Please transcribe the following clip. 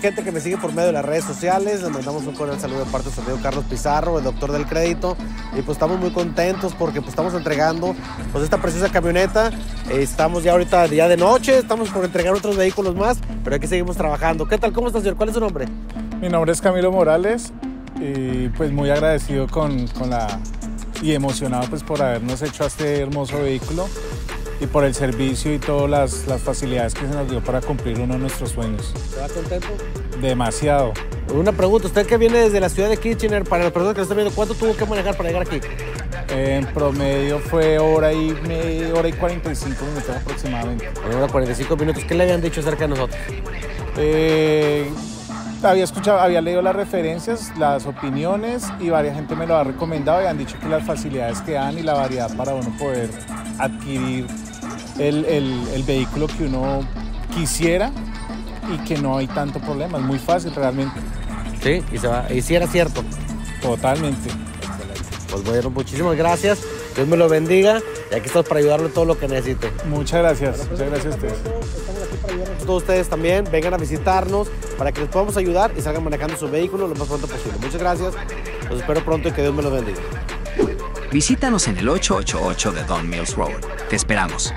gente que me sigue por medio de las redes sociales. Les mandamos un cordial saludo de parte de su amigo Carlos Pizarro, el doctor del crédito. Y pues estamos muy contentos porque pues estamos entregando pues esta preciosa camioneta. Estamos ya ahorita ya de noche, estamos por entregar otros vehículos más, pero aquí seguimos trabajando. ¿Qué tal? ¿Cómo está, señor? ¿Cuál es su nombre? Mi nombre es Camilo Morales y pues muy agradecido con, con la y emocionado pues por habernos hecho este hermoso vehículo y por el servicio y todas las, las facilidades que se nos dio para cumplir uno de nuestros sueños. ¿Se va contento? Demasiado. Una pregunta, usted que viene desde la ciudad de Kitchener, para las personas que nos están viendo, ¿cuánto tuvo que manejar para llegar aquí? En promedio fue hora y media, hora y 45 minutos aproximadamente. Hora 45 minutos. ¿Qué le habían dicho acerca de nosotros? Eh, había escuchado, había leído las referencias, las opiniones y varias gente me lo ha recomendado y han dicho que las facilidades que dan y la variedad para uno poder adquirir el, el- el vehículo que uno quisiera y que no hay tanto problema, es muy fácil realmente, Sí, y, se va. y sí era cierto. totalmente. Pues bueno, muchísimas gracias. Dios me lo bendiga. Y aquí estamos para ayudarle en todo lo que necesite. Muchas gracias, muchas gracias a ustedes. Estamos aquí para ayudarlos a todos ustedes también. Vengan a visitarnos para que les podamos ayudar y salgan manejando su vehículo lo más pronto posible. Muchas gracias. Los espero pronto y que Dios me los bendiga. Visítanos en el 888 de Don Mills Road. Te esperamos.